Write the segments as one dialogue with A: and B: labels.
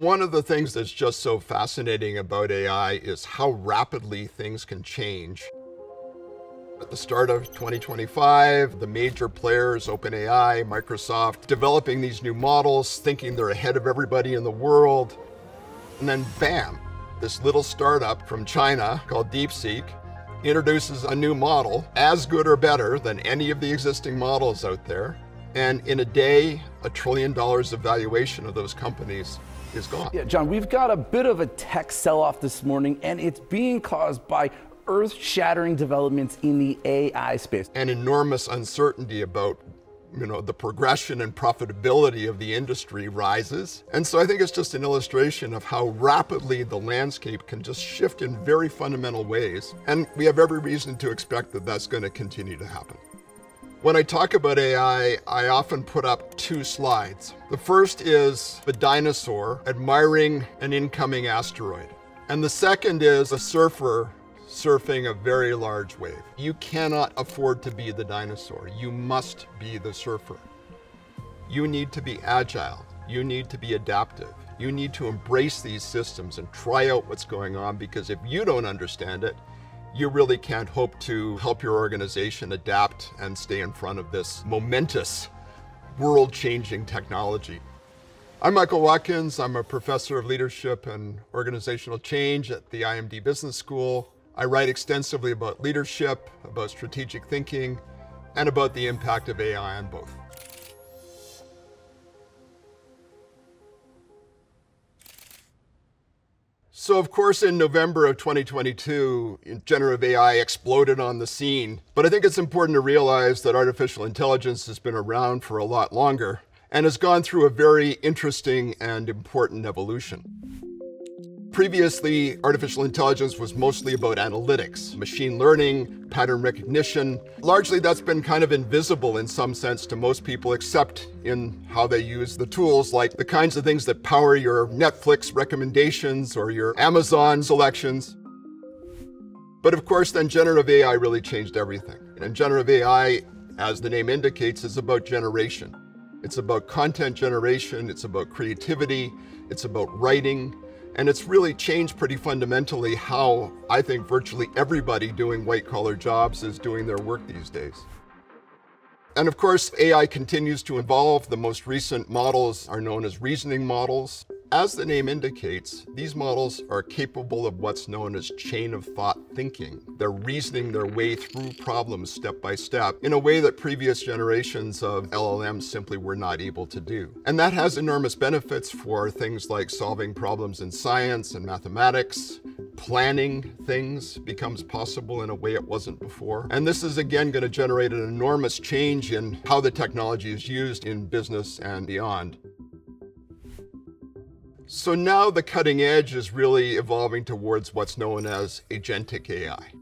A: One of the things that's just so fascinating about AI is how rapidly things can change. At the start of 2025, the major players, OpenAI, Microsoft, developing these new models, thinking they're ahead of everybody in the world. And then bam, this little startup from China called DeepSeek introduces a new model as good or better than any of the existing models out there. And in a day, a trillion dollars of valuation of those companies is gone.
B: Yeah, John, we've got a bit of a tech sell off this morning, and it's being caused by earth shattering developments in the AI space.
A: And enormous uncertainty about you know the progression and profitability of the industry rises and so i think it's just an illustration of how rapidly the landscape can just shift in very fundamental ways and we have every reason to expect that that's going to continue to happen when I talk about AI, I often put up two slides. The first is the dinosaur admiring an incoming asteroid. And the second is a surfer surfing a very large wave. You cannot afford to be the dinosaur. You must be the surfer. You need to be agile. You need to be adaptive. You need to embrace these systems and try out what's going on because if you don't understand it, you really can't hope to help your organization adapt and stay in front of this momentous, world changing technology. I'm Michael Watkins. I'm a professor of leadership and organizational change at the IMD Business School. I write extensively about leadership, about strategic thinking, and about the impact of AI on both. So, of course, in November of 2022, generative AI exploded on the scene. But I think it's important to realize that artificial intelligence has been around for a lot longer and has gone through a very interesting and important evolution. Previously, artificial intelligence was mostly about analytics, machine learning, pattern recognition. Largely, that's been kind of invisible in some sense to most people, except in how they use the tools, like the kinds of things that power your Netflix recommendations or your Amazon selections. But of course, then generative AI really changed everything. And generative AI, as the name indicates, is about generation. It's about content generation, it's about creativity, it's about writing, and it's really changed pretty fundamentally how I think virtually everybody doing white collar jobs is doing their work these days. And of course, AI continues to evolve. The most recent models are known as reasoning models. As the name indicates, these models are capable of what's known as chain of thought thinking. They're reasoning their way through problems step by step in a way that previous generations of LLMs simply were not able to do. And that has enormous benefits for things like solving problems in science and mathematics, planning things becomes possible in a way it wasn't before. And this is again going to generate an enormous change in how the technology is used in business and beyond. So now the cutting edge is really evolving towards what's known as agentic AI.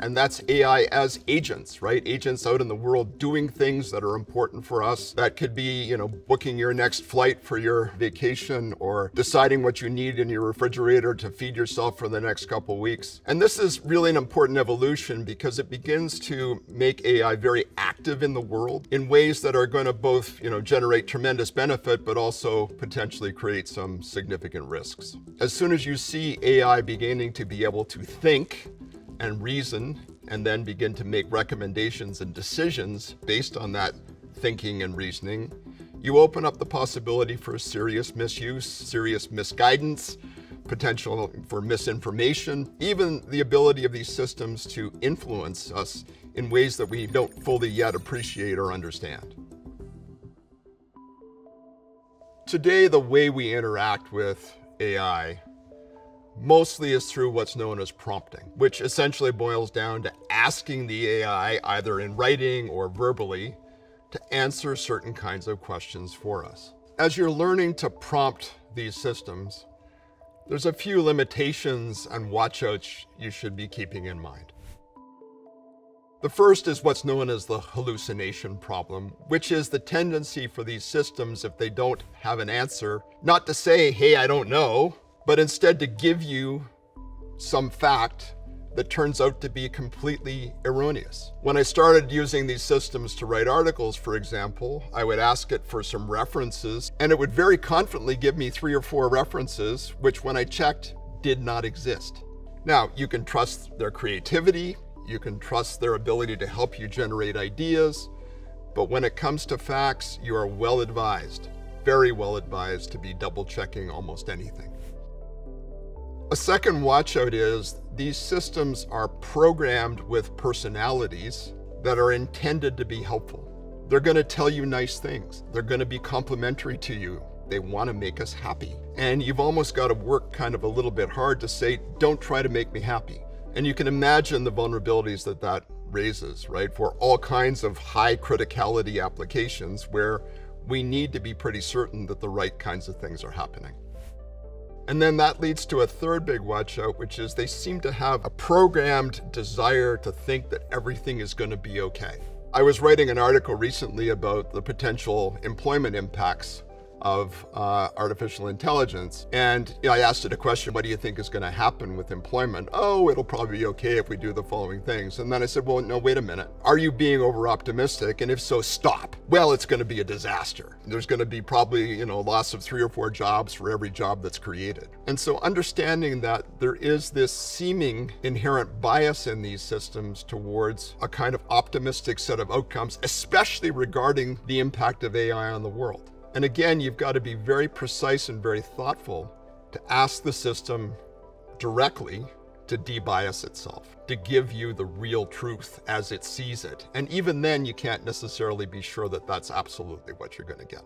A: And that's AI as agents, right? Agents out in the world doing things that are important for us. That could be, you know, booking your next flight for your vacation or deciding what you need in your refrigerator to feed yourself for the next couple weeks. And this is really an important evolution because it begins to make AI very active in the world in ways that are going to both, you know, generate tremendous benefit but also potentially create some significant risks. As soon as you see AI beginning to be able to think and reason and then begin to make recommendations and decisions based on that thinking and reasoning, you open up the possibility for serious misuse, serious misguidance, potential for misinformation, even the ability of these systems to influence us in ways that we don't fully yet appreciate or understand. Today, the way we interact with AI mostly is through what's known as prompting, which essentially boils down to asking the AI, either in writing or verbally, to answer certain kinds of questions for us. As you're learning to prompt these systems, there's a few limitations and watchouts you should be keeping in mind. The first is what's known as the hallucination problem, which is the tendency for these systems, if they don't have an answer, not to say, hey, I don't know, but instead to give you some fact that turns out to be completely erroneous. When I started using these systems to write articles, for example, I would ask it for some references, and it would very confidently give me three or four references, which when I checked, did not exist. Now, you can trust their creativity, you can trust their ability to help you generate ideas, but when it comes to facts, you are well advised, very well advised to be double checking almost anything. A second watchout is these systems are programmed with personalities that are intended to be helpful. They're going to tell you nice things. They're going to be complimentary to you. They want to make us happy. And you've almost got to work kind of a little bit hard to say, don't try to make me happy. And you can imagine the vulnerabilities that that raises, right? For all kinds of high criticality applications where we need to be pretty certain that the right kinds of things are happening. And then that leads to a third big watchout, which is they seem to have a programmed desire to think that everything is going to be okay. I was writing an article recently about the potential employment impacts of uh, artificial intelligence. And you know, I asked it a question, what do you think is going to happen with employment? Oh, it'll probably be okay if we do the following things. And then I said, well, no, wait a minute. Are you being over optimistic? And if so, stop. Well, it's going to be a disaster. There's going to be probably, you know, loss of three or four jobs for every job that's created. And so understanding that there is this seeming inherent bias in these systems towards a kind of optimistic set of outcomes, especially regarding the impact of AI on the world. And again, you've got to be very precise and very thoughtful to ask the system directly to debias itself, to give you the real truth as it sees it. And even then, you can't necessarily be sure that that's absolutely what you're going to get.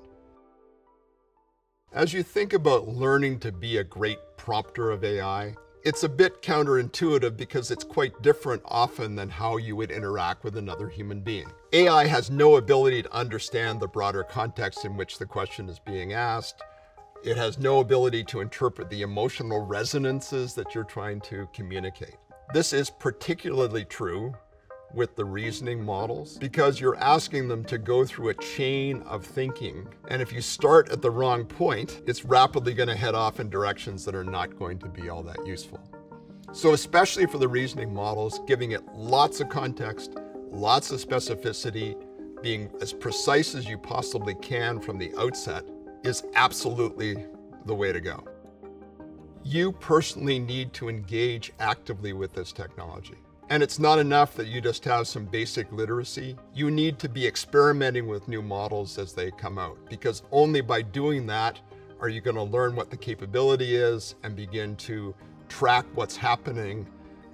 A: As you think about learning to be a great prompter of AI, it's a bit counterintuitive because it's quite different often than how you would interact with another human being. AI has no ability to understand the broader context in which the question is being asked. It has no ability to interpret the emotional resonances that you're trying to communicate. This is particularly true with the reasoning models because you're asking them to go through a chain of thinking. And if you start at the wrong point, it's rapidly going to head off in directions that are not going to be all that useful. So especially for the reasoning models, giving it lots of context, lots of specificity, being as precise as you possibly can from the outset is absolutely the way to go. You personally need to engage actively with this technology. And it's not enough that you just have some basic literacy. You need to be experimenting with new models as they come out, because only by doing that are you going to learn what the capability is and begin to track what's happening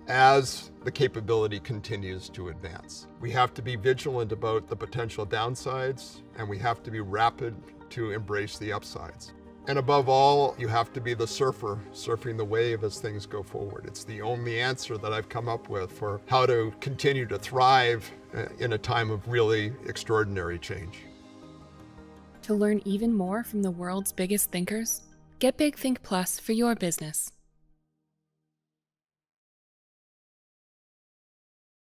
A: as the capability continues to advance. We have to be vigilant about the potential downsides, and we have to be rapid to embrace the upsides. And above all, you have to be the surfer, surfing the wave as things go forward. It's the only answer that I've come up with for how to continue to thrive uh, in a time of really extraordinary change.
C: To learn even more from the world's biggest thinkers, get Big Think Plus for your business.